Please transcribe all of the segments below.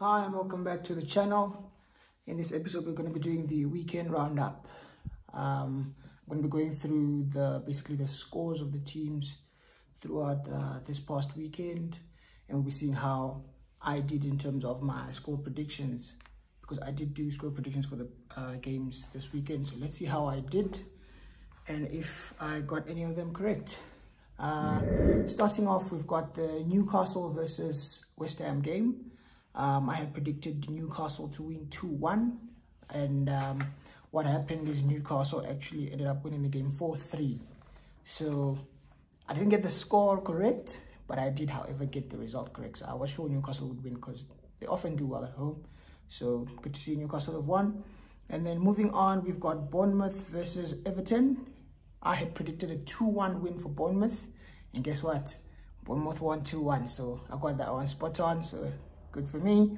Hi and welcome back to the channel. In this episode, we're going to be doing the weekend roundup. Um, I'm going to be going through the basically the scores of the teams throughout uh, this past weekend, and we'll be seeing how I did in terms of my score predictions because I did do score predictions for the uh, games this weekend. So let's see how I did and if I got any of them correct. Uh, starting off, we've got the Newcastle versus West Ham game. Um, I had predicted Newcastle to win 2-1 and um, what happened is Newcastle actually ended up winning the game 4-3. So I didn't get the score correct, but I did, however, get the result correct. So I was sure Newcastle would win because they often do well at home. So good to see Newcastle have won. And then moving on, we've got Bournemouth versus Everton. I had predicted a 2-1 win for Bournemouth. And guess what? Bournemouth won 2-1. So I got that one spot on. So good for me.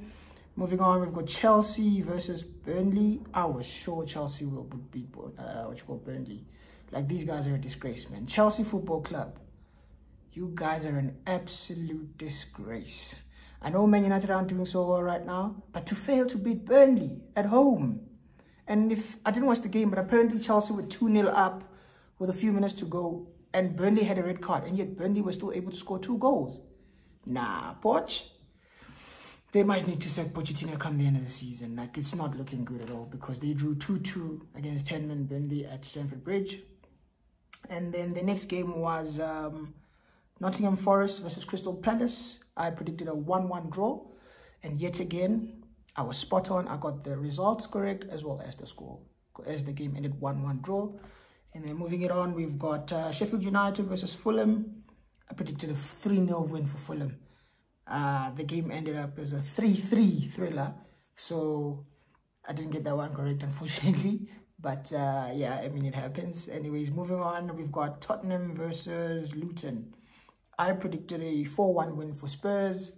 Moving on, we've got Chelsea versus Burnley. I was sure Chelsea will beat uh, what you call Burnley. Like, these guys are a disgrace, man. Chelsea Football Club. You guys are an absolute disgrace. I know Man United aren't doing so well right now, but to fail to beat Burnley at home. And if I didn't watch the game, but apparently Chelsea were 2-0 up with a few minutes to go and Burnley had a red card and yet Burnley was still able to score two goals. Nah, Poch, they might need to sack Pochettino come the end of the season. Like, it's not looking good at all because they drew 2-2 against 10-man Burnley at Stamford Bridge. And then the next game was um, Nottingham Forest versus Crystal Palace. I predicted a 1-1 draw. And yet again, I was spot on. I got the results correct as well as the score. As the game ended 1-1 draw. And then moving it on, we've got uh, Sheffield United versus Fulham. I predicted a 3-0 win for Fulham. Uh, the game ended up as a 3-3 thriller. So I didn't get that one correct, unfortunately. But uh, yeah, I mean, it happens. Anyways, moving on, we've got Tottenham versus Luton. I predicted a 4-1 win for Spurs.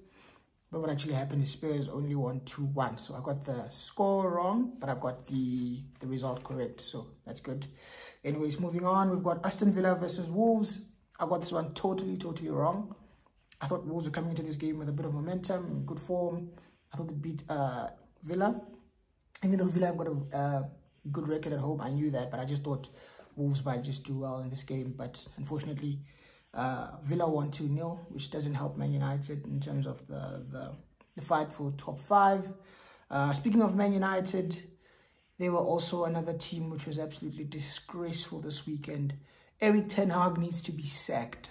But what actually happened is Spurs only won 2-1. So I got the score wrong, but I got the, the result correct. So that's good. Anyways, moving on, we've got Aston Villa versus Wolves. I got this one totally, totally wrong. I thought Wolves were coming into this game with a bit of momentum, good form. I thought they beat uh, Villa. Even though Villa have got a uh, good record at home, I knew that, but I just thought Wolves might just do well in this game. But unfortunately, uh, Villa won 2-0, which doesn't help Man United in terms of the, the, the fight for top five. Uh, speaking of Man United, they were also another team which was absolutely disgraceful this weekend. Erik Ten Hag needs to be sacked.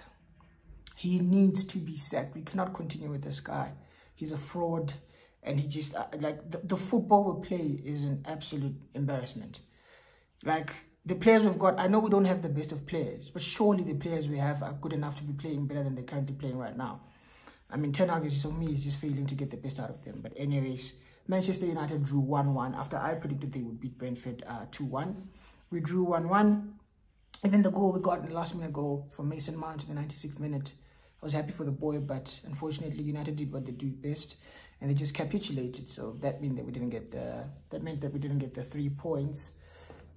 He needs to be sacked. We cannot continue with this guy. He's a fraud. And he just, uh, like, the, the football we play is an absolute embarrassment. Like, the players we've got, I know we don't have the best of players, but surely the players we have are good enough to be playing better than they're currently playing right now. I mean, Ten Hag is just, for me, is just failing to get the best out of them. But anyways, Manchester United drew 1-1 after I predicted they would beat Brentford 2-1. Uh, we drew 1-1. Even the goal we got in the last minute goal from Mason Mount in the 96th minute, I was happy for the boy, but unfortunately United did what they do best and they just capitulated. So that meant that we didn't get the that meant that we didn't get the three points.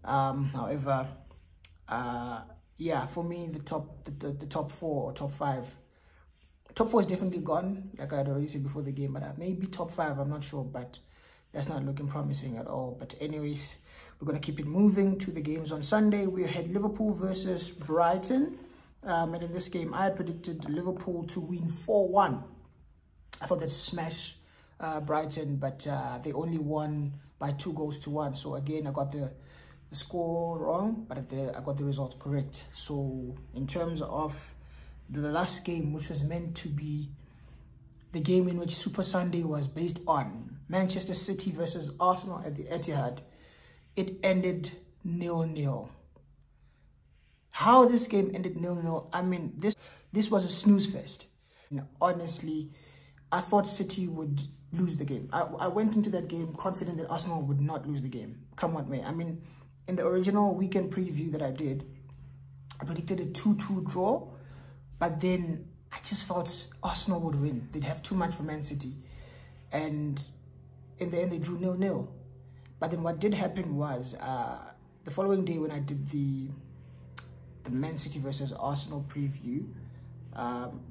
Um, however, uh, yeah, for me, the top the, the, the, top four or top five, top four is definitely gone. Like I had already said before the game, but uh, maybe top five. I'm not sure, but that's not looking promising at all. But anyways, we're gonna keep it moving to the games on Sunday. We had Liverpool versus Brighton. Um, and in this game, I predicted Liverpool to win 4-1. I thought they'd smash uh, Brighton, but uh, they only won by two goals to one. So again, I got the the score wrong, but the, I got the result correct. So in terms of the last game, which was meant to be the game in which Super Sunday was based on, Manchester City versus Arsenal at the Etihad, it ended nil-nil. How this game ended nil-nil, I mean, this this was a snooze fest. honestly, I thought City would lose the game. I, I went into that game confident that Arsenal would not lose the game. Come what may. I mean, in the original weekend preview that I did, I predicted a 2-2 draw, but then I just felt Arsenal would win. They'd have too much for Man City. And in the end, they drew nil-nil. But then what did happen was, uh, the following day when I did the, the Man City versus Arsenal preview, um,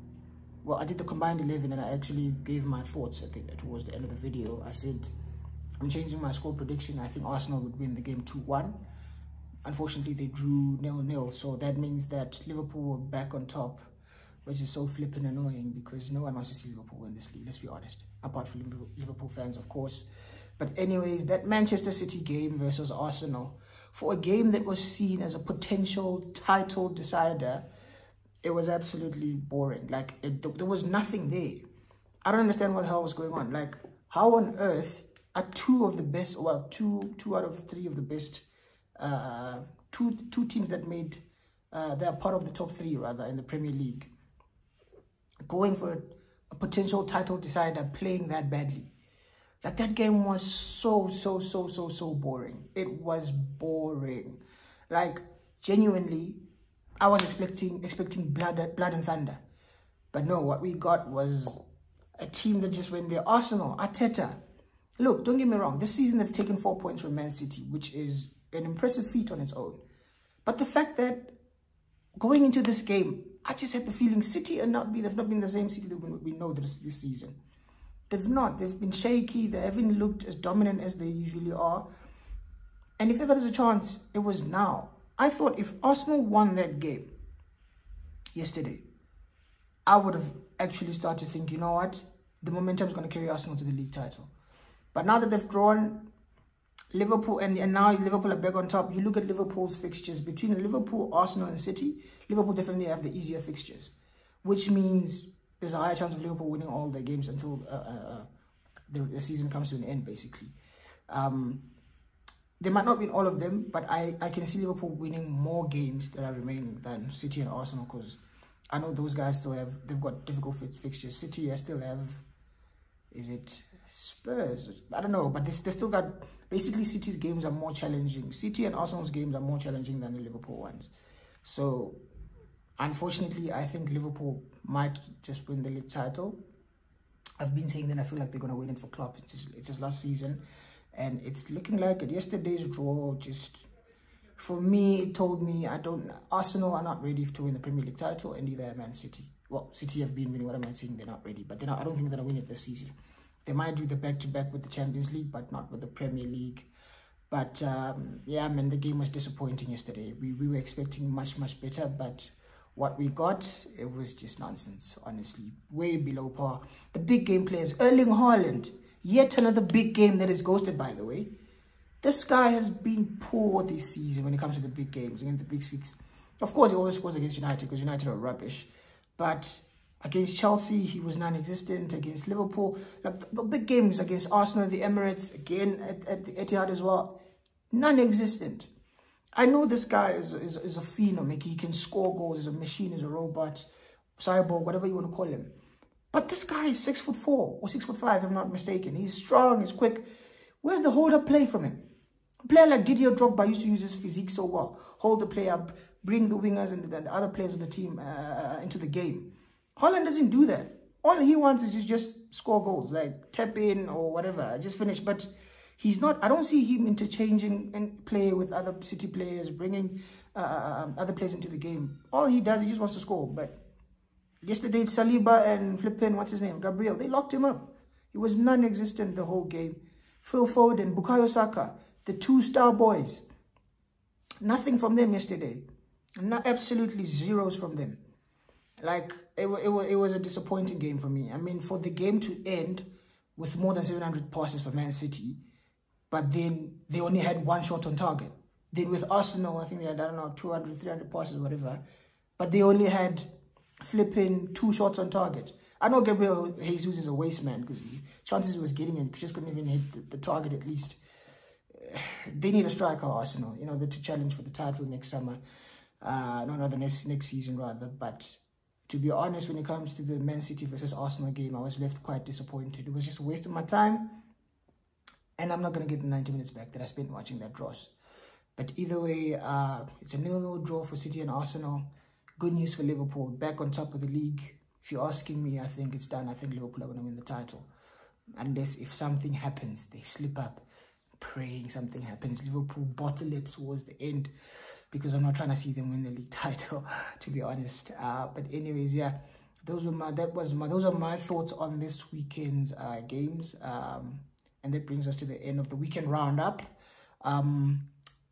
well, I did the combined 11 and I actually gave my thoughts I think towards the end of the video. I said, I'm changing my score prediction. I think Arsenal would win the game 2-1. Unfortunately, they drew nil-nil. So that means that Liverpool were back on top, which is so flippin' annoying because no one wants to see Liverpool win this league, let's be honest. Apart from Liverpool fans, of course. But anyways, that Manchester City game versus Arsenal, for a game that was seen as a potential title decider, it was absolutely boring. Like, it, there was nothing there. I don't understand what the hell was going on. Like, how on earth are two of the best, well, two two out of three of the best, uh, two two teams that made, uh, they're part of the top three, rather, in the Premier League, going for a potential title decider, playing that badly. Like that game was so, so, so, so, so boring. It was boring. Like genuinely, I was expecting expecting blood, blood and thunder. But no, what we got was a team that just went there. Arsenal, Arteta. Look, don't get me wrong. This season they've taken four points from Man City, which is an impressive feat on its own. But the fact that going into this game, I just had the feeling City and not be they've not been the same City that we know this this season. They've not. They've been shaky. They haven't looked as dominant as they usually are. And if ever there's a chance, it was now. I thought if Arsenal won that game yesterday, I would have actually started to think, you know what? The momentum is going to carry Arsenal to the league title. But now that they've drawn Liverpool and, and now Liverpool are back on top, you look at Liverpool's fixtures between Liverpool, Arsenal and City, Liverpool definitely have the easier fixtures, which means there's a higher chance of Liverpool winning all their games until uh, uh, uh, the, the, season comes to an end, basically. Um, they might not win all of them, but I, I can see Liverpool winning more games that are remaining than City and Arsenal because I know those guys still have, they've got difficult fixtures. City, I still have, is it Spurs? I don't know, but they, they still got, basically City's games are more challenging. City and Arsenal's games are more challenging than the Liverpool ones. So Unfortunately, I think Liverpool might just win the league title. I've been saying that I feel like they're going to win it for Klopp. It's his, it's his last season. And it's looking like it. Yesterday's draw just, for me, it told me I don't, Arsenal are not ready to win the Premier League title and neither are Man City. Well, City have been winning. What am I saying? They're not ready. But they're not, I don't think they're going to win it this season. They might do the back-to-back -back with the Champions League, but not with the Premier League. But um, yeah, I mean, the game was disappointing yesterday. We, we were expecting much, much better, but what we got, it was just nonsense, honestly. Way below par. The big game players, Erling Haaland, yet another big game that is ghosted, by the way. This guy has been poor this season when it comes to the big games, against the big six. Of course, he always scores against United because United are rubbish. But against Chelsea, he was non-existent. Against Liverpool, like the, the, big games against Arsenal, the Emirates, again at, at the Etihad as well, non-existent. I know this guy is, is, is a phenom. He can score goals. He's a machine. He's a robot, cyborg, whatever you want to call him. But this guy is six foot four or six foot five, if I'm not mistaken. He's strong. He's quick. Where's the hold up play from him? A player like Didier Drogba used to use his physique so well. Hold the play up, bring the wingers and the, the other players of the team uh, into the game. Haaland doesn't do that. All he wants is just, just score goals, like tap in or whatever, just finish. But He's not, I don't see him interchanging and play with other City players, bringing uh, uh, uh, um, other players into the game. All he does, he just wants to score. But yesterday, Saliba and Flippin, what's his name, Gabriel, they locked him up. He was non-existent the whole game. Phil Foden, Bukayo Saka, the two star boys. Nothing from them yesterday. Not absolutely zeros from them. Like, it, it, it was a disappointing game for me. I mean, for the game to end with more than 700 passes for Man City, but then they only had one shot on target. Then with Arsenal, I think they had, I don't know, 200, 300 passes, whatever. But they only had flipping two shots on target. I know Gabriel Jesus is a waste man because chances he was getting it, just couldn't even hit the, the, target at least. They need a striker, Arsenal, you know, to challenge for the title next summer. Uh, no, no, the next, next season rather. But to be honest, when it comes to the Man City versus Arsenal game, I was left quite disappointed. It was just a waste of my time. And I'm not going to get the 90 minutes back that I spent watching that draws. But either way, uh, it's a nil-nil draw for City and Arsenal. Good news for Liverpool, back on top of the league. If you're asking me, I think it's done. I think Liverpool are going to win the title. Unless if something happens, they slip up. Praying something happens. Liverpool bottle it towards the end because I'm not trying to see them win the league title, to be honest. Uh, but anyways, yeah, those were my that was my those are my thoughts on this weekend's uh, games. Um, and that brings us to the end of the weekend roundup. Um,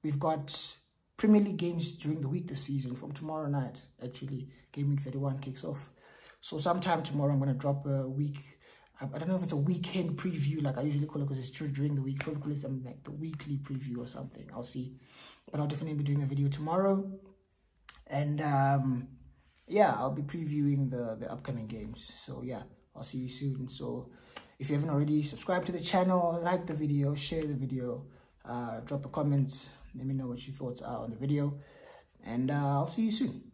we've got Premier League games during the week this season from tomorrow night. Actually, Game Week 31 kicks off. So sometime tomorrow, I'm going to drop a week. I don't know if it's a weekend preview like I usually call it because it's true during the week. Probably call it something like the weekly preview or something. I'll see. But I'll definitely be doing a video tomorrow. And um, yeah, I'll be previewing the, the upcoming games. So yeah, I'll see you soon. So if you haven't already, subscribe to the channel, like the video, share the video, uh, drop a comment. Let me know what your thoughts are on the video. And uh, I'll see you soon.